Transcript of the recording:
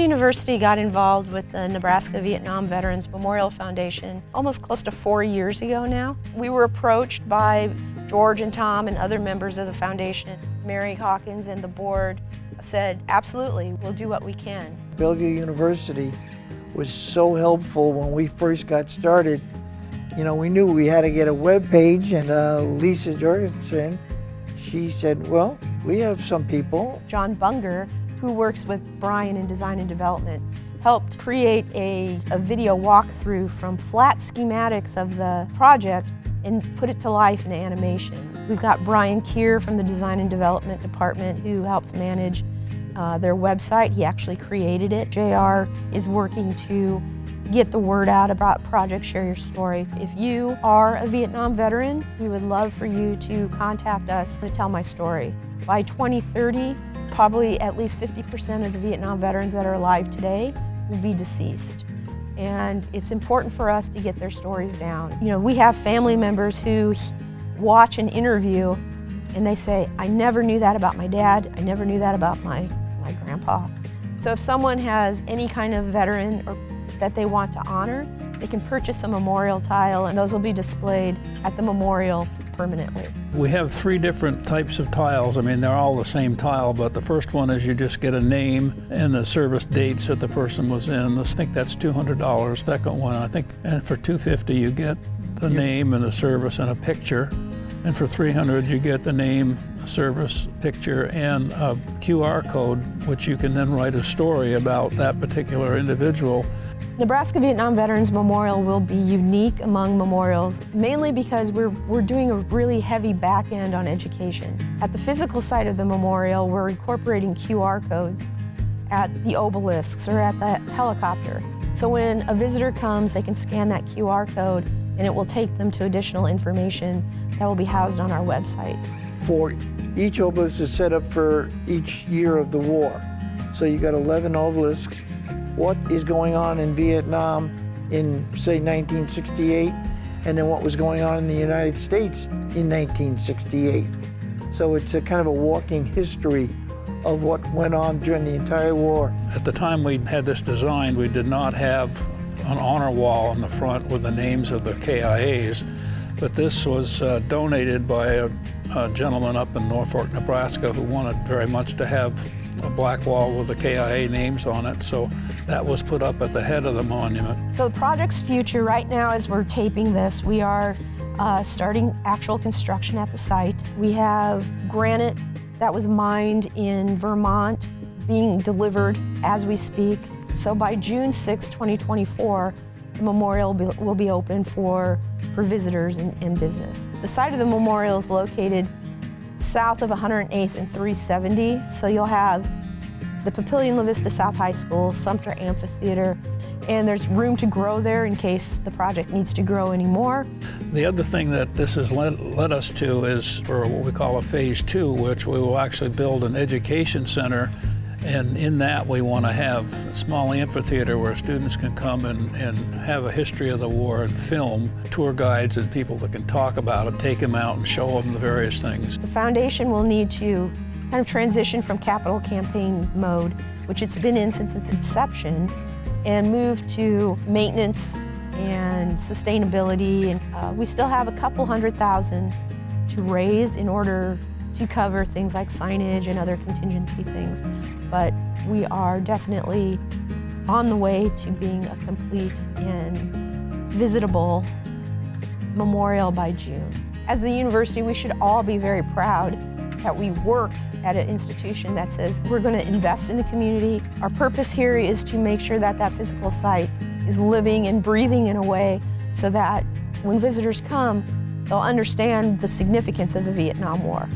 university got involved with the Nebraska Vietnam Veterans Memorial Foundation almost close to four years ago now. We were approached by George and Tom and other members of the foundation. Mary Hawkins and the board said, absolutely, we'll do what we can. Bellevue University was so helpful when we first got started. You know, we knew we had to get a web page, and uh, Lisa Jorgensen, she said, well, we have some people. John Bunger, who works with Brian in design and development, helped create a, a video walkthrough from flat schematics of the project and put it to life in animation. We've got Brian Keir from the Design and Development Department who helps manage uh, their website. He actually created it. JR is working to get the word out about Project Share Your Story. If you are a Vietnam veteran, we would love for you to contact us to tell my story. By 2030, probably at least 50% of the Vietnam veterans that are alive today will be deceased and it's important for us to get their stories down. You know, we have family members who watch an interview and they say, I never knew that about my dad, I never knew that about my, my grandpa. So if someone has any kind of veteran or that they want to honor, they can purchase a memorial tile and those will be displayed at the memorial permanently. We have three different types of tiles. I mean, they're all the same tile, but the first one is you just get a name and the service dates that the person was in. I think that's $200. Second one, I think, and for 250 you get the name and the service and a picture. And for 300 you get the name, service, picture, and a QR code, which you can then write a story about that particular individual. Nebraska Vietnam Veterans Memorial will be unique among memorials, mainly because we're, we're doing a really heavy back end on education. At the physical side of the memorial, we're incorporating QR codes at the obelisks or at the helicopter. So when a visitor comes, they can scan that QR code and it will take them to additional information that will be housed on our website. For each obelisk is set up for each year of the war. So you got 11 obelisks what is going on in Vietnam in, say, 1968, and then what was going on in the United States in 1968. So it's a kind of a walking history of what went on during the entire war. At the time we had this designed, we did not have an honor wall on the front with the names of the KIAs, but this was uh, donated by a, a gentleman up in Norfolk, Nebraska who wanted very much to have a black wall with the KIA names on it. So that was put up at the head of the monument. So the project's future right now as we're taping this, we are uh, starting actual construction at the site. We have granite that was mined in Vermont being delivered as we speak. So by June 6, 2024, the memorial will be, will be open for, for visitors and, and business. The site of the memorial is located south of 108th and 370. So you'll have the Papillion La Vista South High School, SumTur Amphitheater, and there's room to grow there in case the project needs to grow anymore. The other thing that this has led, led us to is for what we call a phase two, which we will actually build an education center and in that, we want to have a small amphitheater where students can come and, and have a history of the war and film, tour guides and people that can talk about it, take them out and show them the various things. The foundation will need to kind of transition from capital campaign mode, which it's been in since its inception, and move to maintenance and sustainability. And uh, we still have a couple hundred thousand to raise in order to cover things like signage and other contingency things. But we are definitely on the way to being a complete and visitable memorial by June. As the university, we should all be very proud that we work at an institution that says we're going to invest in the community. Our purpose here is to make sure that that physical site is living and breathing in a way so that when visitors come, they'll understand the significance of the Vietnam War.